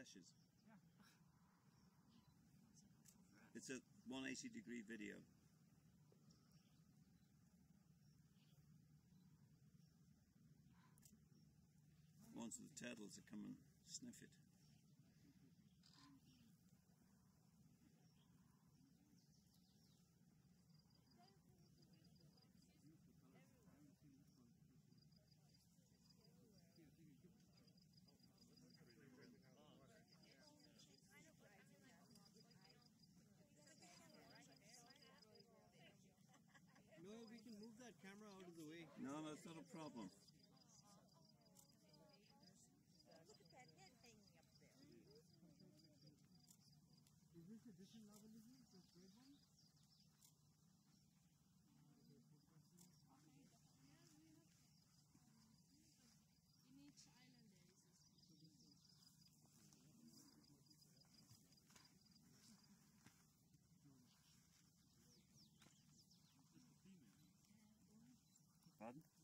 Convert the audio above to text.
flashes. Yeah. It's a 180 degree video. Once the turtles are come and sniff it. That camera out of the way. No, that's not a problem. Look at that head hanging up there. Is this a different novelism, this red one? In each island there is a Pardon?